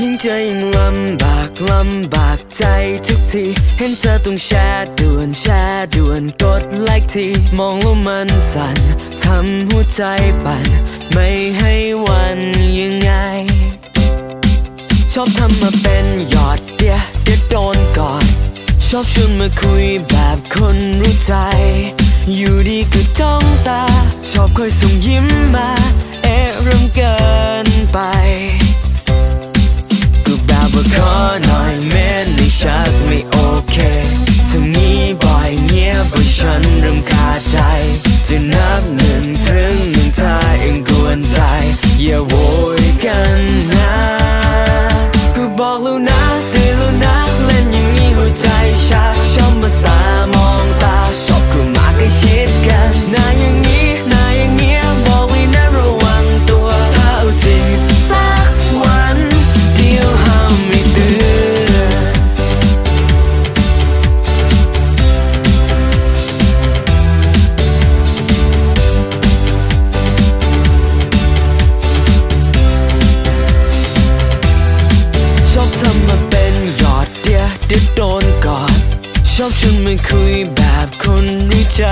ยิ่งใจยิ่งลำบากลำบากใจทุกที เห็นเธอต้องแชร์ด่วนแชร์ด่วนกดไลค์ที มองแล้วมันสั่นทำหัวใจปั่น ไม่ให้วันยังไง ชอบทำมาเป็นหยอดเดียเดียโดนก่อน ชอบชวนมาคุยแบบคนรู้ใจ อยู่ดีก็จ้องตา ชอบคอยส่งยิ้มมา เอะรำเกินไป ขอหน่อยแม้นไม่ชักไม่โอเคทั้งนี้บ่อยเงียบว่าฉันรำคาญใจจะนับ อบชวนม่คุยแบบคนรู้ใจ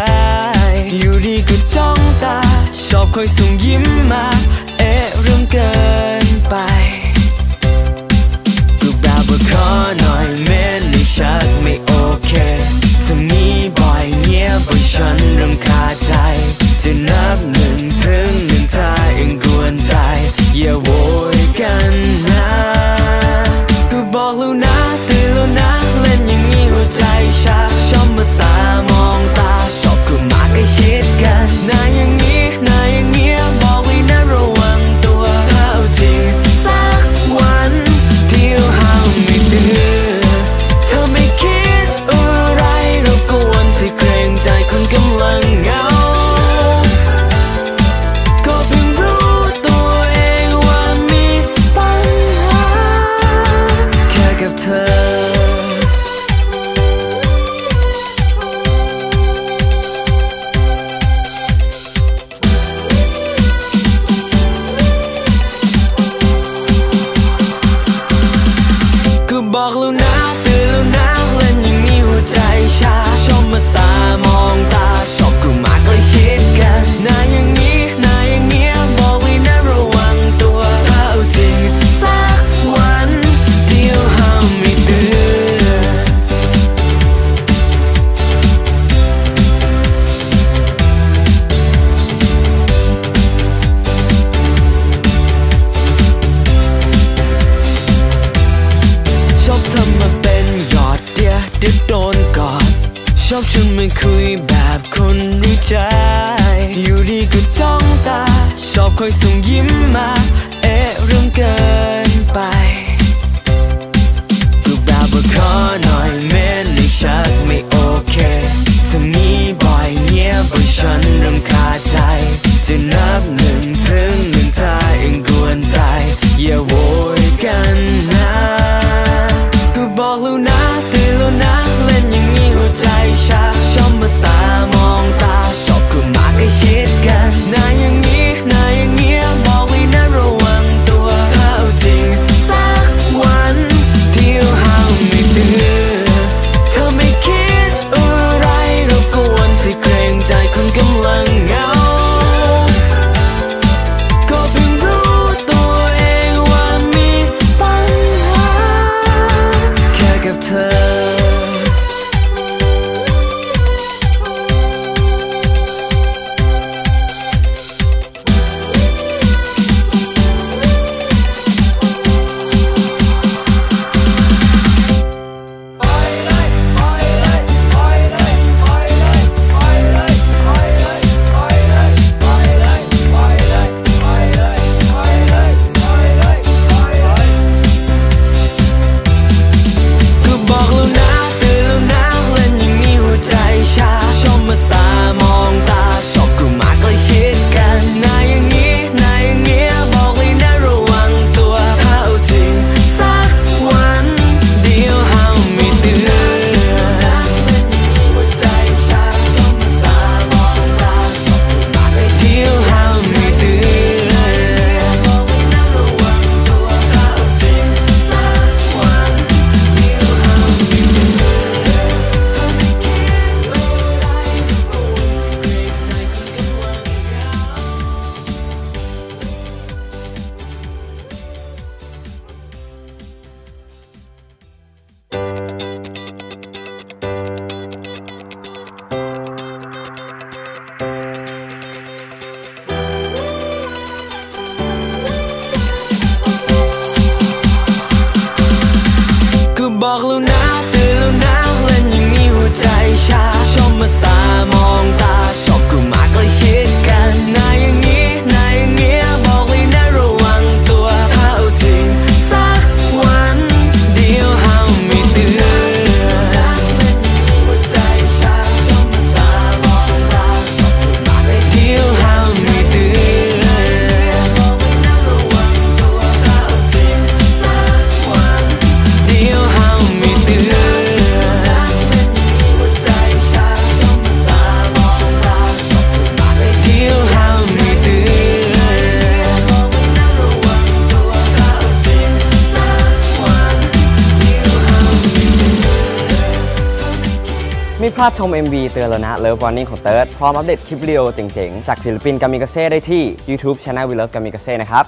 อยู่ดีก็จ้องตา ชอบคอยส่งยิ้มมา อบชวนม่คุยแบบคนรู้ใจ อยู่ดีก็จ้องตา ชอบคอยส่งยิ้มมา เอ๊ะเริ่มเกิน tonight บอกแล้วนะ ไม่พลาดชม MV เตือนแล้วนะเลิฟวอร์นิ่งของเติร์ดพร้อมอัปเดตคลิปเรียวเจ๋งๆ จากศิลปินกามิกาเซ่ได้ที่ YouTube Channel We Love กามิกาเซ่นะครับ